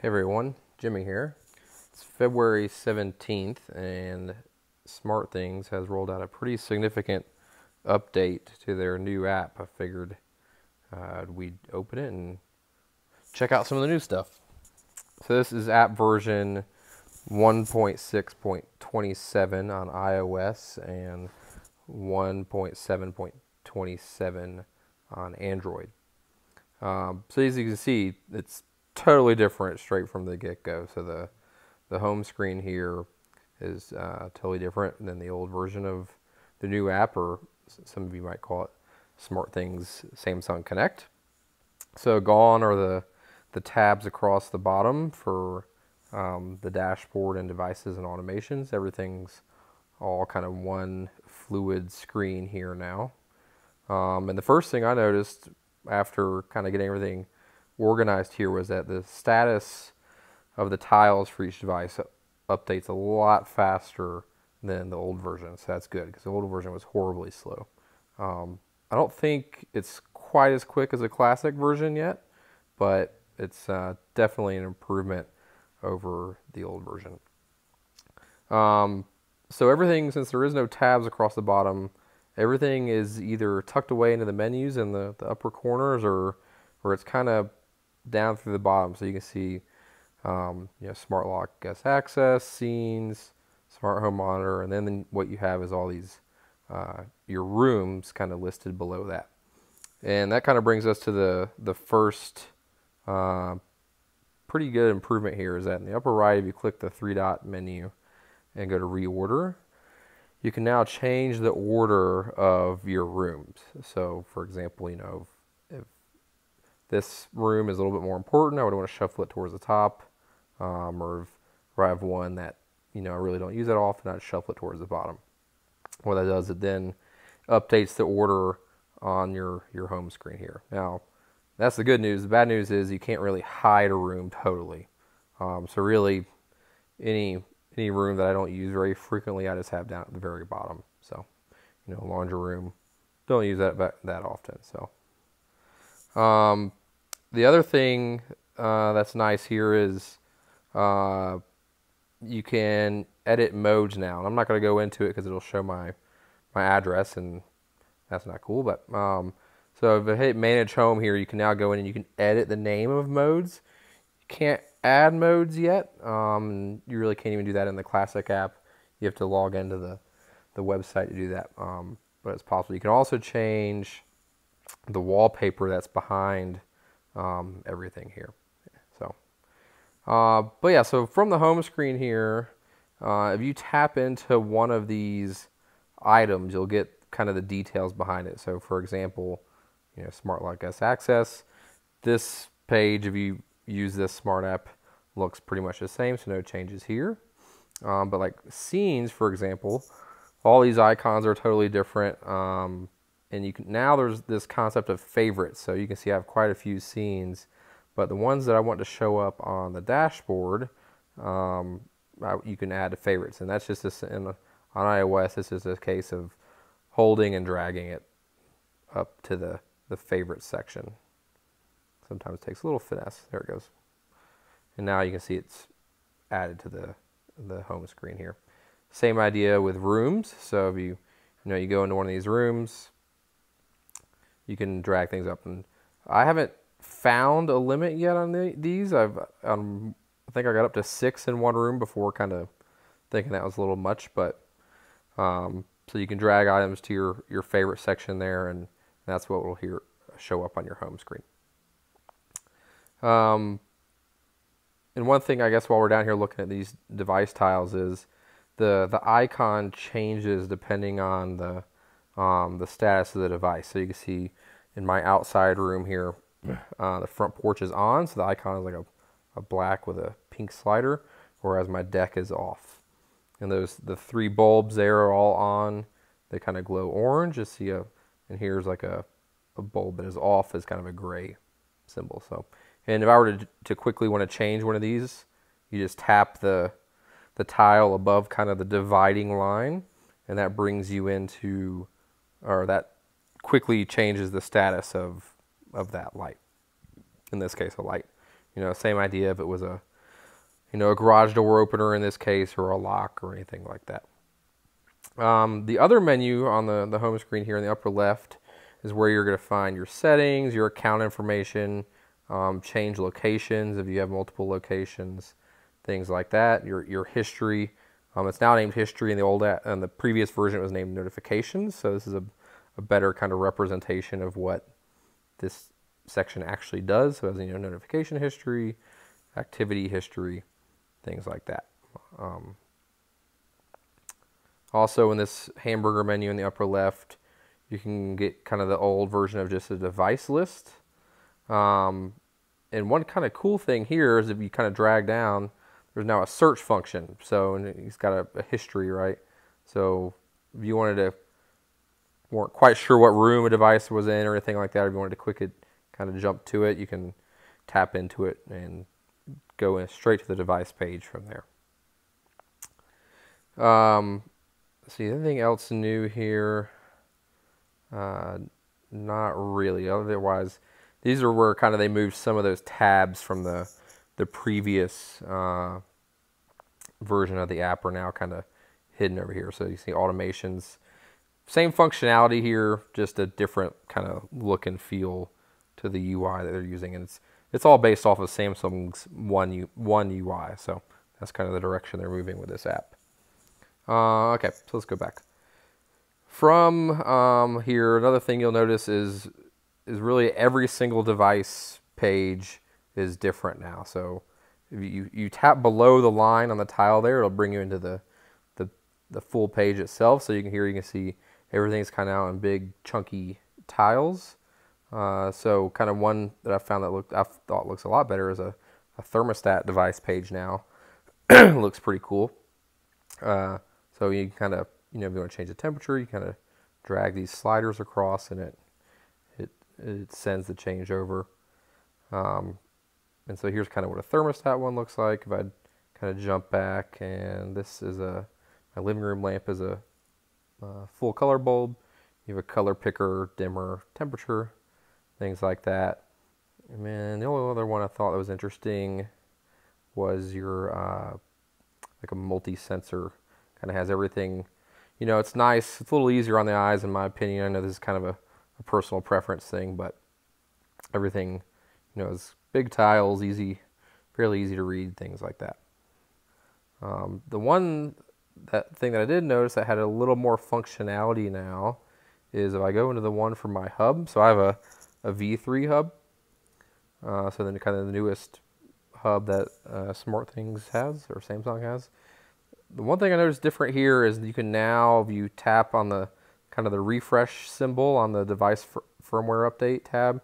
Hey everyone, Jimmy here. It's February 17th and SmartThings has rolled out a pretty significant update to their new app. I figured uh, we'd open it and check out some of the new stuff. So this is app version 1.6.27 on iOS and 1.7.27 on Android. Um, so as you can see, it's totally different straight from the get-go. So the the home screen here is uh, totally different than the old version of the new app, or some of you might call it SmartThings Samsung Connect. So gone are the the tabs across the bottom for um, the dashboard and devices and automations. Everything's all kind of one fluid screen here now. Um, and the first thing I noticed after kind of getting everything organized here was that the status of the tiles for each device updates a lot faster than the old version. So that's good because the old version was horribly slow. Um, I don't think it's quite as quick as a classic version yet, but it's uh, definitely an improvement over the old version. Um, so everything, since there is no tabs across the bottom, everything is either tucked away into the menus in the, the upper corners or, or it's kind of down through the bottom so you can see um, you know, smart lock guest access, scenes, smart home monitor, and then what you have is all these uh, your rooms kind of listed below that. And that kind of brings us to the the first uh, pretty good improvement here is that in the upper right, if you click the three dot menu and go to reorder, you can now change the order of your rooms. So, for example, you know, this room is a little bit more important, I would want to shuffle it towards the top. Um, or if I have one that, you know, I really don't use that often, I'd shuffle it towards the bottom. What that does, it then updates the order on your, your home screen here. Now, that's the good news. The bad news is you can't really hide a room totally. Um, so really, any any room that I don't use very frequently, I just have down at the very bottom. So, you know, laundry room, don't use that that often. So, um, the other thing uh, that's nice here is uh, you can edit modes now. And I'm not going to go into it because it'll show my my address, and that's not cool. But um, so if I hit Manage Home here, you can now go in and you can edit the name of modes. You can't add modes yet. Um, you really can't even do that in the Classic app. You have to log into the the website to do that. Um, but it's possible. You can also change the wallpaper that's behind um, everything here. So, uh, but yeah, so from the home screen here, uh, if you tap into one of these items, you'll get kind of the details behind it. So, for example, you know, Smart Lock Guest Access. This page, if you use this smart app, looks pretty much the same, so no changes here. Um, but like scenes, for example, all these icons are totally different. Um, and you can now there's this concept of favorites. So you can see I have quite a few scenes, but the ones that I want to show up on the dashboard, um, I, you can add to favorites, and that's just this in, on iOS. This is a case of holding and dragging it up to the the favorite section. Sometimes it takes a little finesse. There it goes, and now you can see it's added to the the home screen here. Same idea with rooms. So if you you know you go into one of these rooms, you can drag things up. And I haven't found a limit yet on the, these. I've um, I think I got up to six in one room before kind of thinking that was a little much, but um, so you can drag items to your, your favorite section there, and that's what will here show up on your home screen. Um, and one thing I guess while we're down here looking at these device tiles is the the icon changes depending on the um, the status of the device. So you can see in my outside room here, uh, the front porch is on, so the icon is like a, a black with a pink slider, whereas my deck is off. And those the three bulbs there are all on. They kind of glow orange. You see a, and here's like a, a bulb that is off is kind of a gray symbol. So, and if I were to, to quickly want to change one of these, you just tap the the tile above kind of the dividing line, and that brings you into or that quickly changes the status of, of that light. In this case, a light You know, same idea if it was a, you know, a garage door opener in this case or a lock or anything like that. Um, the other menu on the, the home screen here in the upper left is where you're going to find your settings, your account information, um, change locations if you have multiple locations, things like that, your, your history. Um, it's now named history in the old, and the previous version was named notifications. So this is a, a better kind of representation of what this section actually does. So as you know, notification history, activity history, things like that. Um, also in this hamburger menu in the upper left, you can get kind of the old version of just a device list. Um, and one kind of cool thing here is if you kind of drag down, there's now a search function. So and he's got a, a history, right? So if you wanted to, weren't quite sure what room a device was in or anything like that, if you wanted to quick it, kind of jump to it, you can tap into it and go in straight to the device page from there. Um, see, anything else new here? Uh, not really. Otherwise, these are where kind of they moved some of those tabs from the the previous uh, version of the app are now kind of hidden over here. So you see automations, same functionality here, just a different kind of look and feel to the UI that they're using, and it's it's all based off of Samsung's one U, one UI. So that's kind of the direction they're moving with this app. Uh, okay, so let's go back. From um, here, another thing you'll notice is is really every single device page is different now. So if you, you tap below the line on the tile there, it'll bring you into the, the, the full page itself. So you can here you can see everything's kind of out in big chunky tiles. Uh, so kind of one that I found that looked I thought looks a lot better is a, a thermostat device page now. looks pretty cool. Uh, so you kind of you know if you want to change the temperature, you kind of drag these sliders across and it it it sends the change over. Um, and so here's kind of what a thermostat one looks like. If I kind of jump back, and this is a my living room lamp is a, a full color bulb. You have a color picker, dimmer, temperature, things like that. And then the only other one I thought that was interesting was your uh, like a multi-sensor. Kind of has everything. You know, it's nice. It's a little easier on the eyes, in my opinion. I know this is kind of a, a personal preference thing, but everything, you know, is big tiles, easy, fairly easy to read, things like that. Um, the one that thing that I did notice that had a little more functionality now is if I go into the one for my hub. So I have a a V3 hub. Uh, so then kind of the newest hub that uh, SmartThings has or Samsung has. The one thing I noticed different here is you can now, if you tap on the kind of the refresh symbol on the device firmware update tab,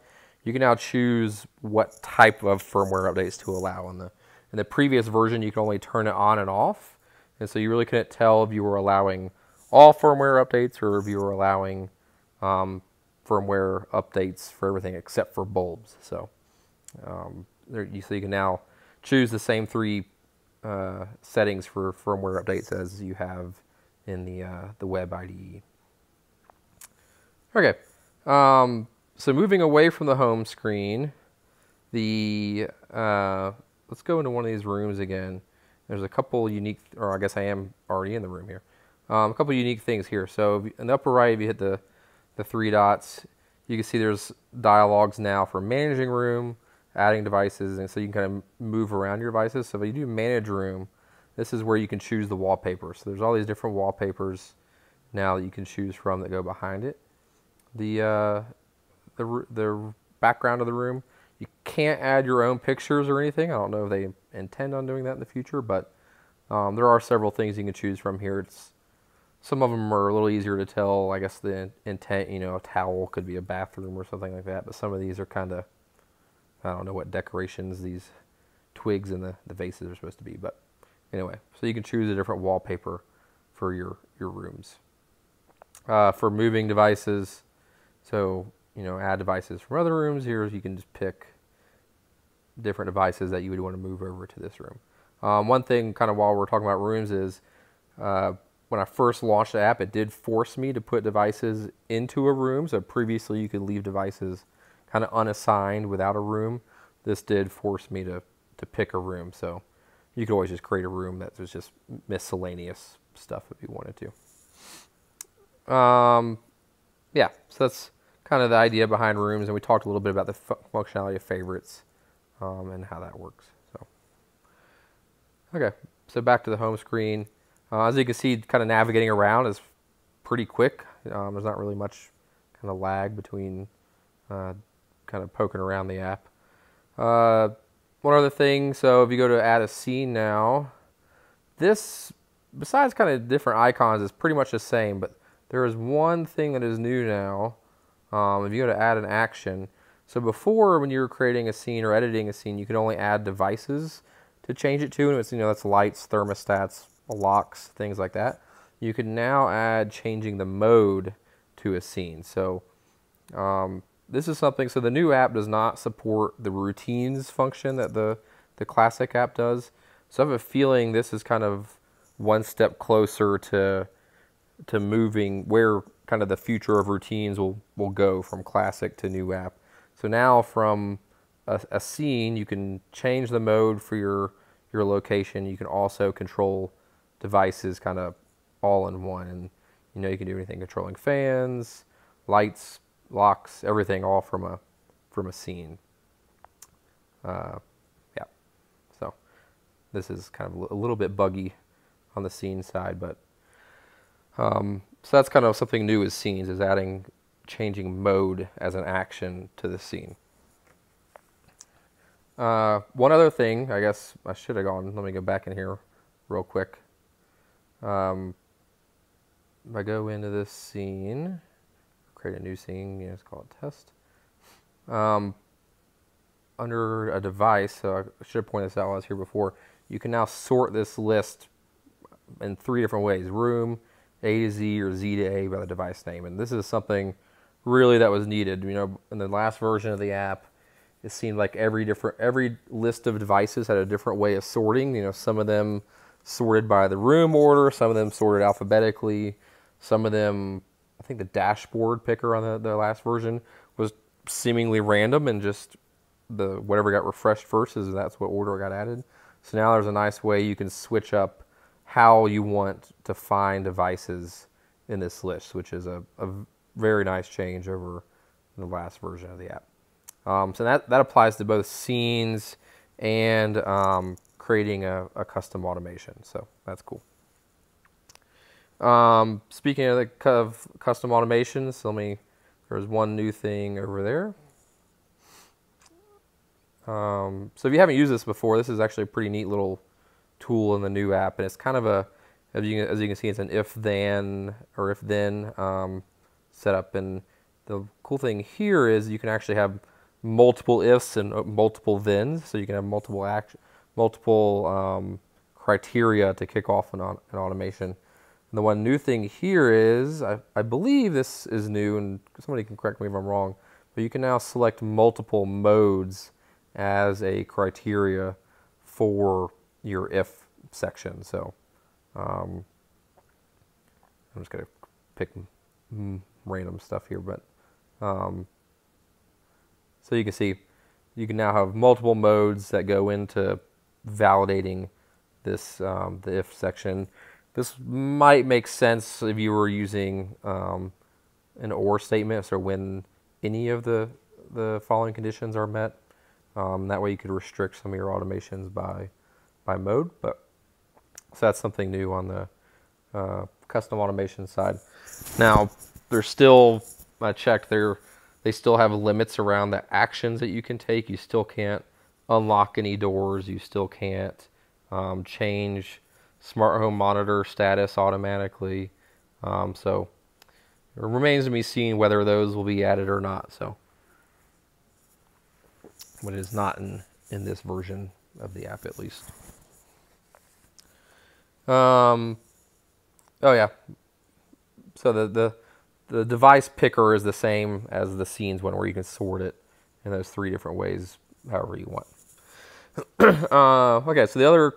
you can now choose what type of firmware updates to allow. In the in the previous version, you could only turn it on and off, and so you really couldn't tell if you were allowing all firmware updates or if you were allowing um, firmware updates for everything except for bulbs. So, um, there, you, so you can now choose the same three uh, settings for firmware updates as you have in the uh, the web IDE. Okay, um, so moving away from the home screen, the uh, let's go into one of these rooms again. There's a couple unique, or I guess I am already in the room here. Um, a couple unique things here. So in the upper right, if you hit the the three dots, you can see there's dialogues now for managing room, adding devices, and so you can kind of move around your devices. So if you do manage room, this is where you can choose the wallpaper. So there's all these different wallpapers now that you can choose from that go behind it. The uh, the the background of the room. You can't add your own pictures or anything. I don't know if they intend on doing that in the future, but um, there are several things you can choose from here. It's some of them are a little easier to tell. I guess the intent, you know, a towel could be a bathroom or something like that. But some of these are kind of, I don't know what decorations these twigs and the, the vases are supposed to be. But anyway, so you can choose a different wallpaper for your, your rooms. Uh, for moving devices, so, you know, add devices from other rooms. Here you can just pick different devices that you would want to move over to this room. Um, one thing kind of while we're talking about rooms is uh, when I first launched the app, it did force me to put devices into a room. So previously you could leave devices kind of unassigned without a room. this did force me to, to pick a room. So you could always just create a room that was just miscellaneous stuff if you wanted to. Um, yeah, so that's kind of the idea behind rooms, and we talked a little bit about the functionality of favorites um, and how that works. So, okay, so back to the home screen. Uh, as you can see, kind of navigating around is pretty quick. Um, there's not really much kind of lag between uh, kind of poking around the app. Uh, one other thing, so if you go to add a scene now, this, besides kind of different icons, is pretty much the same, but there is one thing that is new now. Um, if you go to add an action, so before when you were creating a scene or editing a scene, you could only add devices to change it to, and it's, you know, that's lights, thermostats, locks, things like that. You can now add changing the mode to a scene. So um, this is something, so the new app does not support the routines function that the, the classic app does. So I have a feeling this is kind of one step closer to to moving where kind of the future of routines will, will go from classic to new app. So now from a, a scene, you can change the mode for your, your location. You can also control devices kind of all in one. And you know, you can do anything controlling fans, lights, locks, everything all from a, from a scene. Uh, yeah. So this is kind of a little bit buggy on the scene side, but um, so that's kind of something new with scenes is adding changing mode as an action to the scene. Uh, one other thing, I guess I should have gone. Let me go back in here real quick. Um, if I go into this scene, create a new scene, let's call it test. Um, under a device, so I should have pointed this out while I was here before, you can now sort this list in three different ways. Room, a to Z or Z to A by the device name. And this is something really that was needed. You know, in the last version of the app, it seemed like every different every list of devices had a different way of sorting. You know, some of them sorted by the room order, some of them sorted alphabetically, some of them I think the dashboard picker on the, the last version was seemingly random and just the whatever got refreshed first is that's what order got added. So now there's a nice way you can switch up how you want to find devices in this list, which is a, a very nice change over the last version of the app. Um, so that, that applies to both scenes and um, creating a, a, custom automation. So that's cool. Um, speaking of the custom automations, let me, there's one new thing over there. Um, so if you haven't used this before, this is actually a pretty neat little tool in the new app, and it's kind of a as you as you can see, it's an if then or if then um, setup. And the cool thing here is you can actually have multiple ifs and uh, multiple thens, so you can have multiple action, multiple um, criteria to kick off an, an automation. And the one new thing here is, I, I believe this is new, and somebody can correct me if I'm wrong, but you can now select multiple modes as a criteria for your if section. So um, I'm just going to pick random stuff here, but um, so you can see you can now have multiple modes that go into validating this um, the if section. This might make sense if you were using um, an OR statement, so when any of the the following conditions are met. Um, that way you could restrict some of your automations by by mode, but so that's something new on the uh, custom automation side. Now, there's still, I checked, there they still have limits around the actions that you can take. You still can't unlock any doors. You still can't um, change smart home monitor status automatically. Um, so it remains to be seen whether those will be added or not. So, but it is not in, in this version of the app at least. Um, oh yeah. So the, the the device picker is the same as the scenes one, where you can sort it in those three different ways, however you want. uh, okay, so the other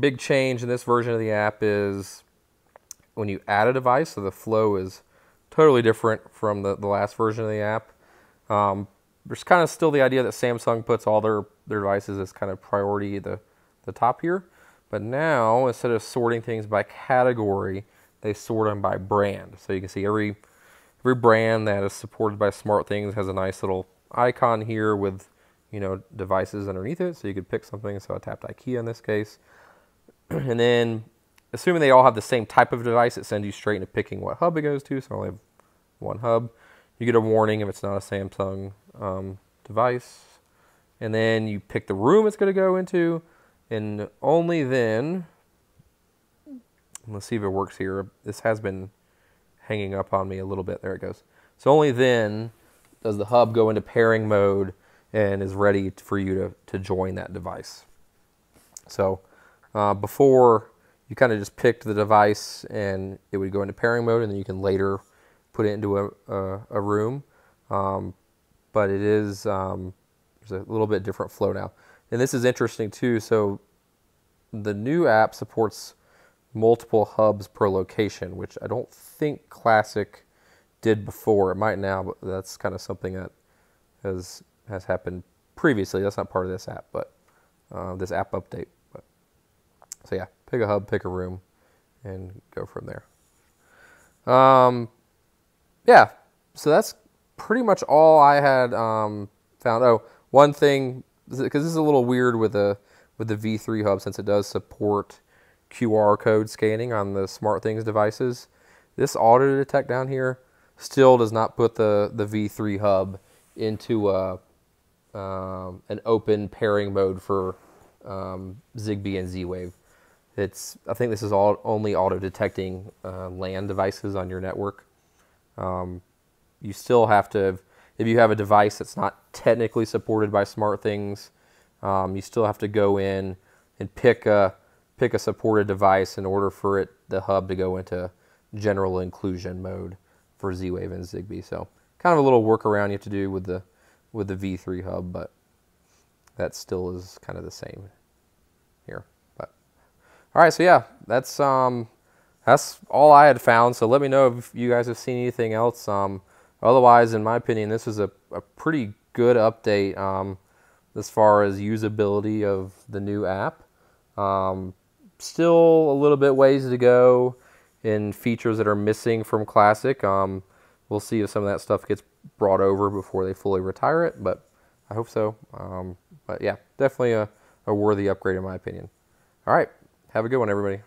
big change in this version of the app is when you add a device, so the flow is totally different from the, the last version of the app. Um, there's kind of still the idea that Samsung puts all their, their devices as kind of priority the, the top here. But now, instead of sorting things by category, they sort them by brand. So you can see every every brand that is supported by SmartThings has a nice little icon here with you know devices underneath it. So you could pick something. So I tapped IKEA in this case, and then assuming they all have the same type of device, it sends you straight into picking what hub it goes to. So I only have one hub. You get a warning if it's not a Samsung um, device. And then you pick the room it's going to go into. And only then, let's see if it works here. This has been hanging up on me a little bit. There it goes. So only then does the hub go into pairing mode and is ready for you to, to join that device. So uh, before you kind of just picked the device and it would go into pairing mode and then you can later put it into a, a, a room. Um, but it is, um, there's a little bit different flow now. And this is interesting too. So the new app supports multiple hubs per location, which I don't think Classic did before. It might now, but that's kind of something that has has happened previously. That's not part of this app, but uh, this app update. But so yeah, pick a hub, pick a room, and go from there. Um, yeah, so that's pretty much all I had um, found. Oh, one thing because this is a little weird with the with the V3 hub since it does support QR code scanning on the SmartThings devices. This auto detect down here still does not put the the V3 hub into a um, an open pairing mode for um, Zigbee and Z-Wave. It's I think this is all only auto detecting uh, LAN devices on your network. Um, you still have to if you have a device that's not technically supported by SmartThings, um, you still have to go in and pick a pick a supported device in order for it the hub to go into general inclusion mode for Z-Wave and Zigbee. So kind of a little workaround you have to do with the with the V3 hub, but that still is kind of the same here. But all right, so yeah, that's um that's all I had found. So let me know if you guys have seen anything else. Um, otherwise, in my opinion, this is a, a pretty good update um, as far as usability of the new app. Um, still a little bit ways to go in features that are missing from Classic. Um, we'll see if some of that stuff gets brought over before they fully retire it, but I hope so. Um, but yeah, definitely a, a worthy upgrade in my opinion. All right, have a good one, everybody.